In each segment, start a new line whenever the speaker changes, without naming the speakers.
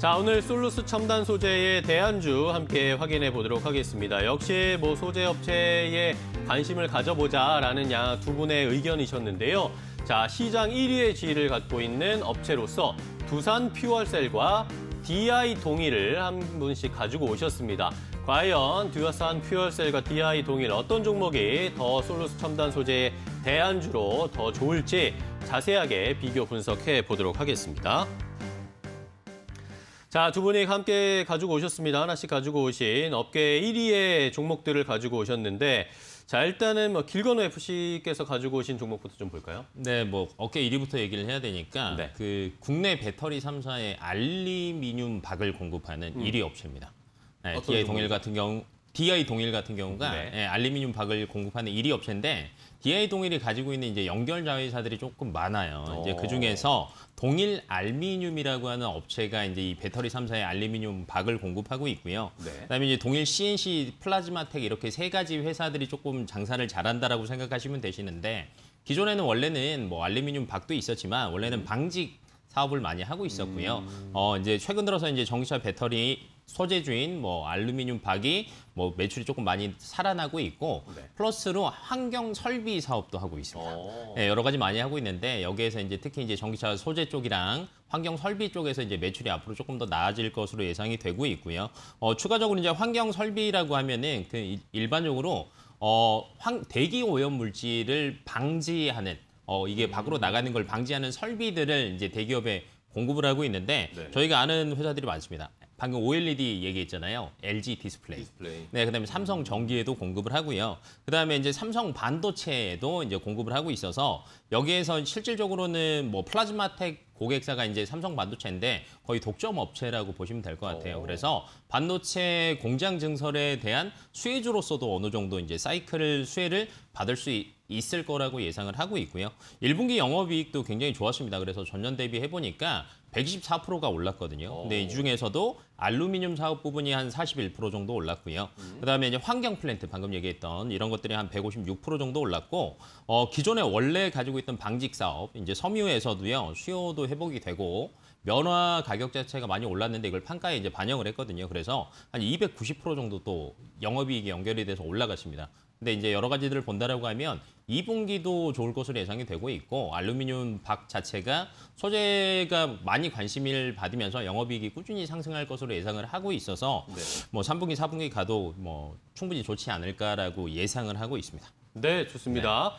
자, 오늘 솔루스 첨단 소재의 대안주 함께 확인해 보도록 하겠습니다. 역시 뭐 소재 업체에 관심을 가져보자라는 양 두 분의 의견이셨는데요. 자, 시장 1위의 지위를 갖고 있는 업체로서 두산 퓨얼셀과 DI 동일을 한 분씩 가지고 오셨습니다. 과연 두산 퓨얼셀과 DI 동일 어떤 종목이 더 솔루스 첨단 소재의 대안주로 더 좋을지 자세하게 비교 분석해 보도록 하겠습니다. 자, 두 분이 함께 가지고 오셨습니다. 하나씩 가지고 오신 업계 1위의 종목들을 가지고 오셨는데 자, 일단은 뭐 길건우 FC께서 가지고 오신 종목부터 좀 볼까요?
네, 뭐 어깨 1위부터 얘기를 해야 되니까
네.
그 국내 배터리 3사의 알루미늄 박을 공급하는 1위 업체입니다. 네,
음.
DI? 동일 같은 경우 DI 동일 같은 경우가
네.
예, 알루미늄 박을 공급하는 1위 업체인데 DI 동일이 가지고 있는 이제 연결 자회사들이 조금 많아요. 이제
어.
그 중에서 동일 알미늄이라고 하는 업체가 이제 이 배터리 3사의 알루미늄 박을 공급하고 있고요.
네.
그다음에 이제 동일 CNC, 플라즈마텍 이렇게 세 가지 회사들이 조금 장사를 잘한다라고 생각하시면 되시는데 기존에는 원래는 뭐 알루미늄 박도 있었지만 원래는 방직 사업을 많이 하고 있었고요. 어 이제 최근 들어서 이제 전기차 배터리 소재주인 뭐 알루미늄 박이 뭐 매출이 조금 많이 살아나고 있고
네.
플러스로 환경 설비 사업도 하고 있습니다.
어.
네, 여러 가지 많이 하고 있는데 여기에서 이제 특히 이제 전기차 소재 쪽이랑 환경 설비 쪽에서 이제 매출이 앞으로 조금 더 나아질 것으로 예상이 되고 있고요. 어, 추가적으로 이제 환경 설비라고 하면은 그 일- 일반적으로 어, 환, 대기 오염 물질을 방지하는 어, 이게 밖으로 나가는 걸 방지하는 설비들을 이제 대기업에 공급을 하고 있는데
네.
저희가 아는 회사들이 많습니다. 방금 OLED 얘기했잖아요. LG 디스플레이.
디스플레이.
네, 그다음에 삼성 전기에도 공급을 하고요. 그다음에 이제 삼성 반도체에도 이제 공급을 하고 있어서 여기에서 실질적으로는 뭐 플라즈마텍 고객사가 이제 삼성 반도체인데 거의 독점 업체라고 보시면 될 것 같아요.
오.
그래서 반도체 공장 증설에 대한 수혜주로서도 어느 정도 이제 사이클을 수혜를 받을 수 있- 있을 거라고 예상을 하고 있고요. 1분기 영업이익도 굉장히 좋았습니다. 그래서 전년 대비 해보니까 124%가 올랐거든요. 근데 이 중에서도 알루미늄 사업 부분이 한 41% 정도 올랐고요. 그다음에 이제 환경 플랜트 방금 얘기했던 이런 것들이 한 156% 정도 올랐고 어, 기존에 원래 가지고 있던 방직 사업 이제 섬유에서도요 수요도 회복이 되고 면화 가격 자체가 많이 올랐는데 이걸 판가에 이제 반영을 했거든요. 그래서 한 290% 정도 또 영업이익이 연결이 돼서 올라갔습니다. 근데 이제 여러 가지들을 본다라고 하면 2분기도 좋을 것으로 예상이 되고 있고 알루미늄 박 자체가 소재가 많이 관심을 받으면서 영업이익이 꾸준히 상승할 것으로 예상을 하고 있어서
네.
뭐 3분기, 4분기 가도 뭐 충분히 좋지 않을까라고 예상을 하고 있습니다.
네, 좋습니다.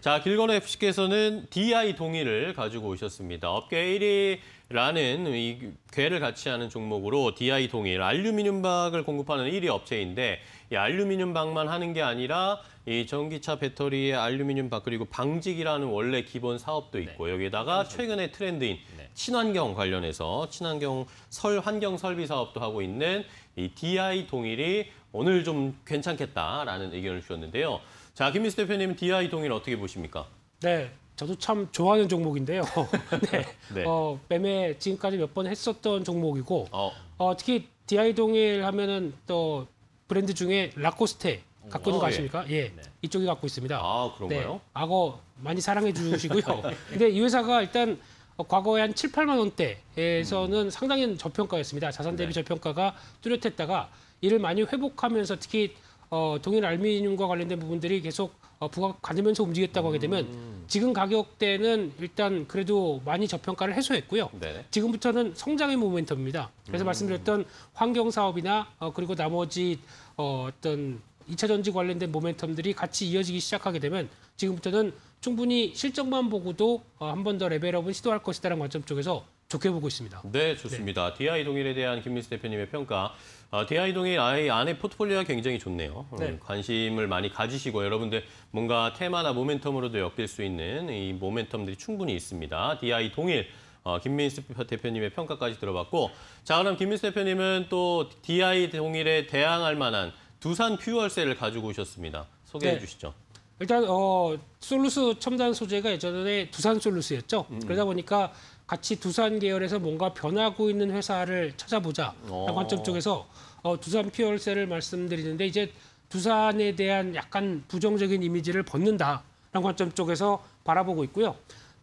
자, 길건우 FC께서는 DI 동일을 가지고 오셨습니다. 업계 1위라는 이 괴를 같이 하는 종목으로 DI 동일, 알루미늄 박을 공급하는 1위 업체인데 이 알루미늄 박만 하는 게 아니라 이 전기차 배터리의 알루미늄 박 그리고 방직이라는 원래 기본 사업도 있고 여기다가 최근의 트렌드인
네.
친환경 관련해서 친환경 설 환경 설비 사업도 하고 있는 이 DI 동일이 오늘 좀 괜찮겠다라는 의견을 주셨는데요. 자, 김민수 대표님 DI 동일 어떻게 보십니까?
네, 저도 참 좋아하는 종목인데요. 네,
네.
어, 매매 지금까지 몇 번 했었던 종목이고
어,
어, 특히 DI 동일 하면은 또 브랜드 중에 라코스테 갖고 있는
어,
거
예.
아십니까? 예,
네.
이쪽이 갖고 있습니다.
아 그런가요?
네, 악어 많이 사랑해 주시고요. 근데 이 회사가 일단 어, 과거에 한 7, 8만 원대에서는 상당히 저평가였습니다. 자산 대비
네.
저평가가 뚜렷했다가 이를 많이 회복하면서 특히 어, 동일 알루미늄과 관련된 부분들이 계속 어, 부각 가지면서 움직였다고 하게 되면 지금 가격대는 일단 그래도 많이 저평가를 해소했고요.
네.
지금부터는 성장의 모멘텀입니다. 그래서 말씀드렸던 환경 사업이나 어, 그리고 나머지 어, 어떤 2차 전지 관련된 모멘텀들이 같이 이어지기 시작하게 되면 지금부터는 충분히 실적만 보고도 어, 한 번 더 레벨업을 시도할 것이다라는 관점 쪽에서 좋게 보고 있습니다.
네, 좋습니다. DI 동일에 대한 김민수 대표님의 평가. 어, DI 동일 아예 안에 포트폴리오가 굉장히 좋네요. 음,
네.
관심을 많이 가지시고 여러분들 뭔가 테마나 모멘텀으로도 엮일 수 있는 이 모멘텀들이 충분히 있습니다. DI 동일. 어, 김민수 대표님의 평가까지 들어봤고, 자 그럼 김민수 대표님은 또 DI 동일에 대항할 만한 두산 퓨얼셀을 가지고 오셨습니다. 소개해
네.
주시죠.
일단 어, 솔루스 첨단 소재가 예전에 두산 솔루스였죠. 그러다 보니까 같이 두산 계열에서 뭔가 변하고 있는 회사를 찾아보자라는
어.
관점 쪽에서 어, 두산 피얼셀을 말씀드리는데 이제 두산에 대한 약간 부정적인 이미지를 벗는다라는 관점 쪽에서 바라보고 있고요.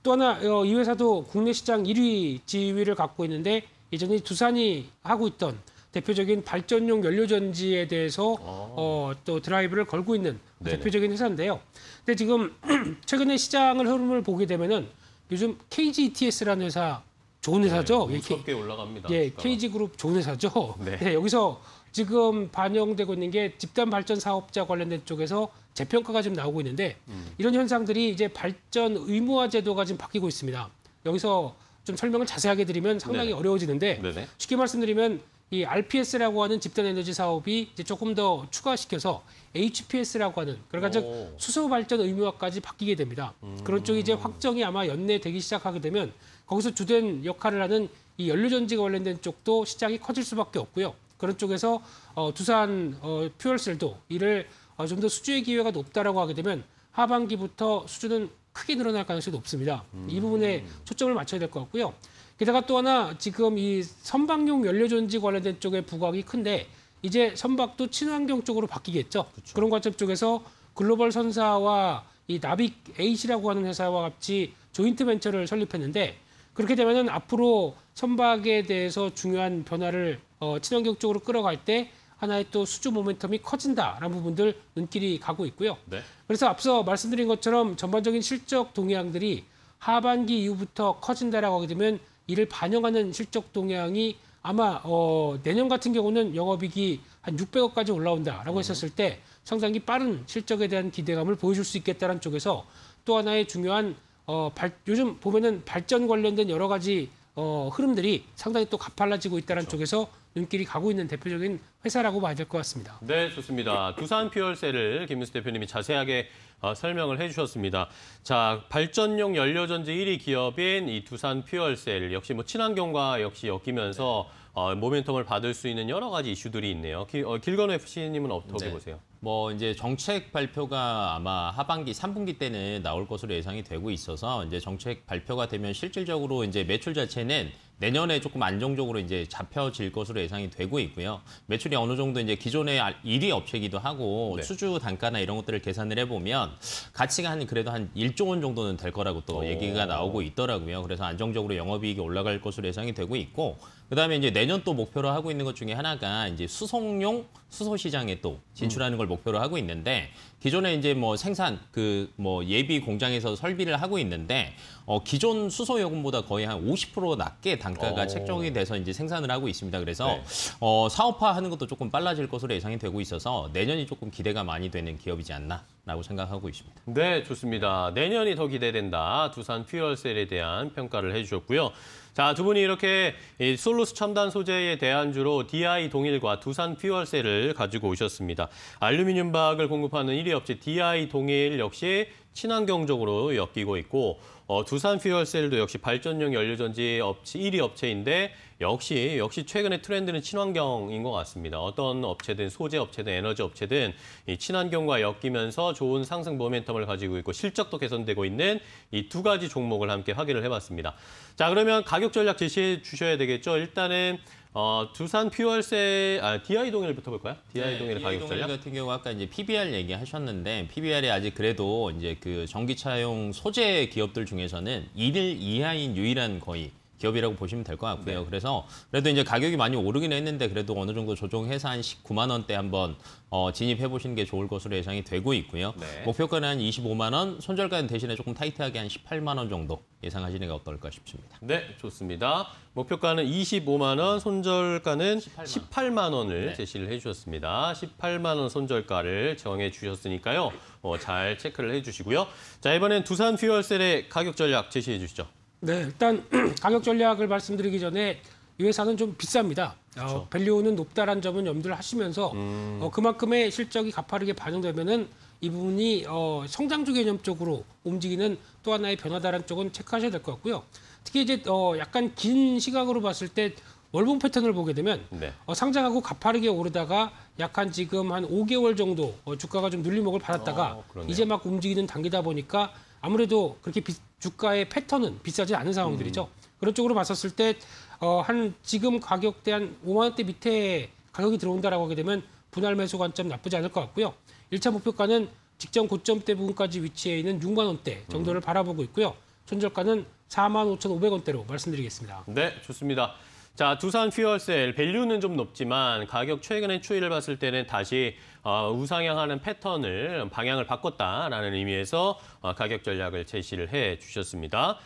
또 하나 어, 이 회사도 국내 시장 1위 지위를 갖고 있는데 예전에 두산이 하고 있던 대표적인 발전용 연료전지에 대해서 어, 또 드라이브를 걸고 있는
네네.
대표적인 회사인데요. 근데 지금 최근에 시장을 흐름을 보게 되면은 요즘 KGETS라는 회사 좋은 회사죠.
네,
예,
무섭게 올라갑니다.
예,
주가가.
KG그룹 좋은 회사죠.
네.
네. 여기서 지금 반영되고 있는 게 집단 발전 사업자 관련된 쪽에서 재평가가 지금 나오고 있는데
음.
이런 현상들이 이제 발전 의무화 제도가 지금 바뀌고 있습니다. 여기서 좀 설명을 자세하게 드리면 상당히
네네.
어려워지는데
네네.
쉽게 말씀드리면 이 RPS라고 하는 집단 에너지 사업이 이제 조금 더 추가시켜서 HPS라고 하는 그러니까 즉
오.
수소 발전 의무화까지 바뀌게 됩니다. 그런 쪽이 이제 확정이 아마 연내 되기 시작하게 되면 거기서 주된 역할을 하는 이 연료 전지가 관련된 쪽도 시장이 커질 수밖에 없고요. 그런 쪽에서 어, 두산 어, 퓨얼셀도 이를 어, 좀 더 수주의 기회가 높다라고 하게 되면 하반기부터 수주는 크게 늘어날 가능성이 높습니다. 이 부분에 초점을 맞춰야 될 것 같고요. 게다가 또 하나 지금 이 선박용 연료전지 관련된 쪽의 부각이 큰데 이제 선박도 친환경 쪽으로 바뀌겠죠. 그런 관점 쪽에서 글로벌 선사와 이 나빅 H라고 하는 회사와 같이 조인트 벤처를 설립했는데 그렇게 되면은 앞으로 선박에 대해서 중요한 변화를 어, 친환경 쪽으로 끌어갈 때 하나의 또 수주 모멘텀이 커진다라는 부분들 눈길이 가고 있고요.
네.
그래서 앞서 말씀드린 것처럼 전반적인 실적 동향들이 하반기 이후부터 커진다라고 하게 되면 이를 반영하는 실적 동향이 아마 어, 내년 같은 경우는 영업이익이 한 600억까지 올라온다라고 했었을 때 상당히 빠른 실적에 대한 기대감을 보여줄 수 있겠다는 쪽에서 또 하나의 중요한 어, 발- 요즘 보면은 발전 관련된 여러 가지 어, 흐름들이 상당히 또 가팔라지고 있다는 쪽에서 눈길이 가고 있는 대표적인 회사라고 봐야 될 것 같습니다.
네, 좋습니다. 두산 퓨얼셀을 김민수 대표님이 자세하게 어, 설명을 해주셨습니다. 자, 발전용 연료전지 1위 기업인 이 두산 퓨얼셀 역시 뭐 친환경과 역시 엮이면서 어, 모멘텀을 받을 수 있는 여러 가지 이슈들이 있네요. 기, 어, 길건우 FC님은 어떻게
네.
보세요?
뭐 이제 정책 발표가 아마 하반기 3분기 때는 나올 것으로 예상이 되고 있어서 이제 정책 발표가 되면 실질적으로 이제 매출 자체는 내년에 조금 안정적으로 이제 잡혀질 것으로 예상이 되고 있고요. 매출이 어느 정도 이제 기존의 1위 업체기도 하고
네.
수주 단가나 이런 것들을 계산을 해보면 가치가 한 그래도 한 1조 원 정도는 될 거라고 또
오.
얘기가 나오고 있더라고요. 그래서 안정적으로 영업이익이 올라갈 것으로 예상이 되고 있고 그다음에 이제 내년 또 목표로 하고 있는 것 중에 하나가 이제 수송용 수소 시장에 또 진출하는 걸 목표로 하고 있는데 기존에 이제 뭐 생산 그 뭐 예비 공장에서 설비를 하고 있는데 어 기존 수소 요금보다 거의 한 50% 낮게 단가가
오.
책정이 돼서 이제 생산을 하고 있습니다. 그래서
네.
어 사업화하는 것도 조금 빨라질 것으로 예상이 되고 있어서 내년이 조금 기대가 많이 되는 기업이지 않나라고 생각하고 있습니다.
네, 좋습니다. 내년이 더 기대된다. 두산 퓨얼셀에 대한 평가를 해주셨고요. 자, 두 분이 이렇게 이 솔루스 첨단 소재의 대안주로 DI 동일과 두산 퓨얼셀을 가지고 오셨습니다. 알루미늄 박을 공급하는 1위 업체 DI 동일 역시 친환경적으로 엮이고 있고 어, 두산 퓨얼셀도 역시 발전용 연료전지 업체 1위 업체인데 역시 역시 최근의 트렌드는 친환경인 것 같습니다. 어떤 업체든 소재 업체든 에너지 업체든 이 친환경과 엮이면서 좋은 상승 모멘텀을 가지고 있고 실적도 개선되고 있는 이 두 가지 종목을 함께 확인을 해봤습니다. 자 그러면 가격 전략 제시해 주셔야 되겠죠. 일단은 어, 두산 퓨얼셀 아 DI 동일부터 볼까요? DI 동일 가격 전략.
같은 경우 아까 이제 PBR 얘기하셨는데 PBR이 아직 그래도 이제 그 전기차용 소재 기업들 중에서는 1일 이하인 유일한 거의 기업이라고 보시면 될 것 같고요.
네.
그래서 그래도 이제 가격이 많이 오르긴 했는데 그래도 어느 정도 조정해서 한 19만 원대 한번 어, 진입해 보시는 게 좋을 것으로 예상이 되고 있고요.
네.
목표가는 한 25만 원, 손절가는 대신에 조금 타이트하게 한 18만 원 정도 예상하시는 게 어떨까 싶습니다.
네, 좋습니다. 목표가는 25만 원, 손절가는 18만, 18만 원을
네.
제시를 해주셨습니다. 18만 원 손절가를 정해 주셨으니까요. 어, 잘 체크를 해주시고요. 자, 이번엔 두산 퓨얼셀의 가격 전략 제시해 주시죠.
네, 일단 가격 전략을 말씀드리기 전에 이 회사는 좀 비쌉니다. 어, 밸류는 높다라는 점은 염두를 하시면서 어, 그만큼의 실적이 가파르게 반영되면은 이 부분이 어, 성장주 개념 쪽으로 움직이는 또 하나의 변화다라는 쪽은 체크하셔야 될 것 같고요. 특히 이제 어, 약간 긴 시각으로 봤을 때 월봉 패턴을 보게 되면
네.
어, 상장하고 가파르게 오르다가 약한 지금 한 5개월 정도 어, 주가가 좀 눌림목을 받았다가
어.
이제 막 움직이는 단계다 보니까 아무래도 그렇게 비- 주가의 패턴은 비싸지 않은 상황들이죠. 그런 쪽으로 봤었을 때 어, 한 지금 가격대 한 5만 원대 밑에 가격이 들어온다라고 하게 되면 분할 매수 관점 나쁘지 않을 것 같고요. 1차 목표가는 직전 고점대 부분까지 위치해 있는 6만 원대 정도를 바라보고 있고요. 손절가는 4만 5,500원대로 말씀드리겠습니다.
네, 좋습니다. 자, 두산 퓨얼셀 밸류는 좀 높지만 가격 최근의 추이를 봤을 때는 다시 어, 우상향하는 패턴을 방향을 바꿨다라는 의미에서 어, 가격 전략을 제시를 해 주셨습니다.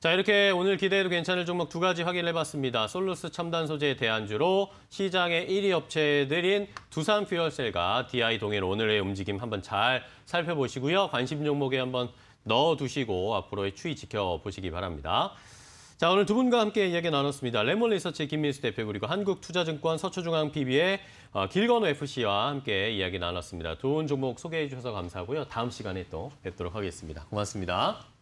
자, 이렇게 오늘 기대해도 괜찮을 종목 두 가지 확인을 해봤습니다. 솔루스 첨단 소재 대안주로 시장의 1위 업체들인 두산 퓨얼셀과 DI 동일 오늘의 움직임 한번 잘 살펴보시고요. 관심 종목에 한번 넣어두시고 앞으로의 추이 지켜보시기 바랍니다. 자, 오늘 두 분과 함께 이야기 나눴습니다. 레몬 리서치 김민수 대표 그리고 한국투자증권 서초중앙 PB의 어, 길건우 FC와 함께 이야기 나눴습니다. 좋은 종목 소개해 주셔서 감사하고요. 다음 시간에 또 뵙도록 하겠습니다. 고맙습니다.